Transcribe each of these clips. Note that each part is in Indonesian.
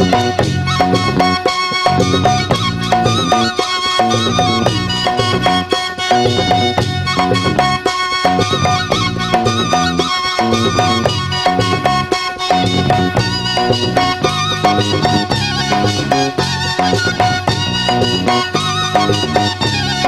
Thank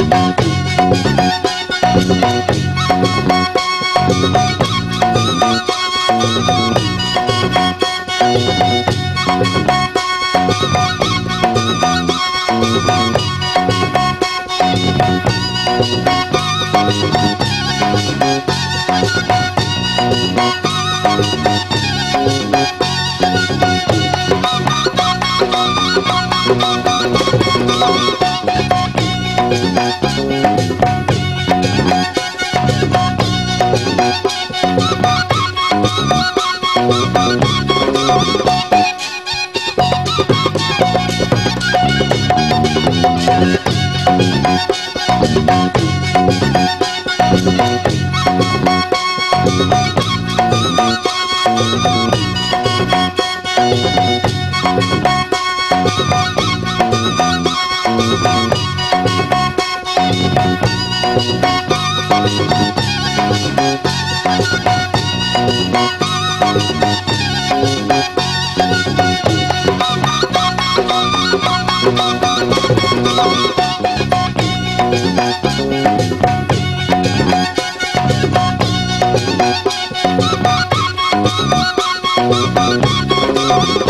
Thank Thank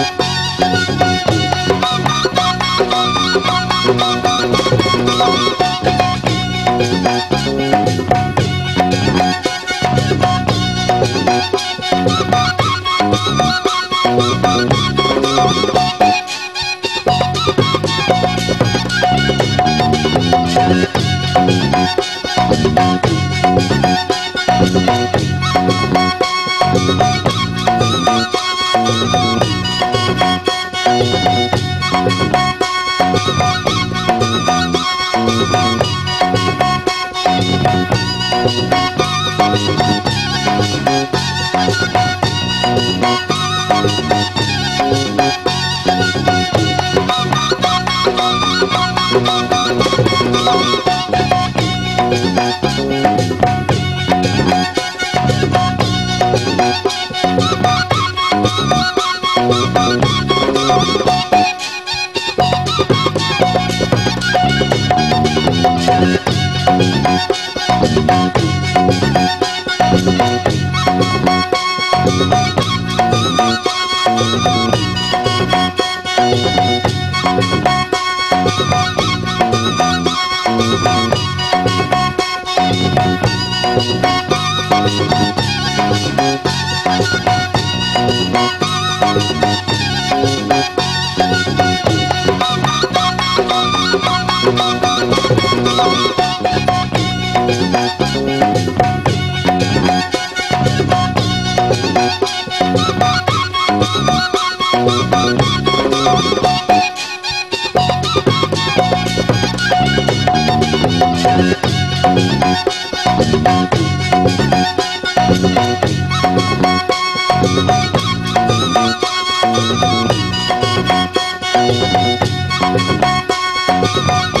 Música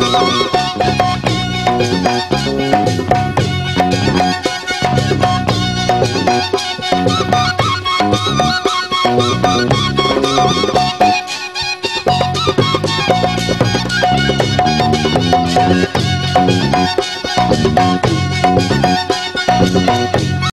Thank you.